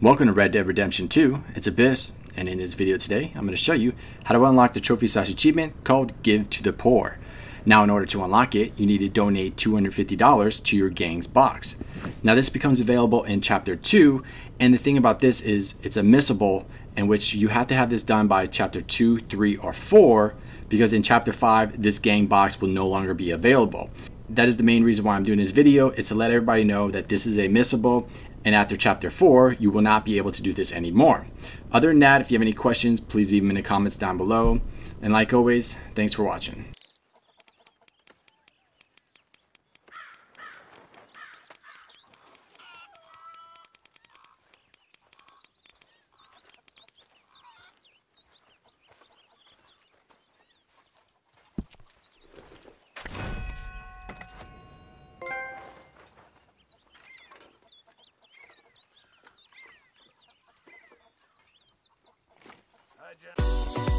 Welcome to Red Dead Redemption 2, it's Abyss, and in this video today, I'm going to show you how to unlock the trophy slash achievement called Give to the Poor. Now in order to unlock it, you need to donate $250 to your gang's box. Now this becomes available in chapter 2, and the thing about this is it's a missable in which you have to have this done by chapter 2, 3, or 4, because in chapter 5, this gang box will no longer be available that is the main reason why I'm doing this video is to let everybody know that this is a missable and after chapter 4 you will not be able to do this anymore. Other than that if you have any questions please leave them in the comments down below and like always thanks for watching. Tchau.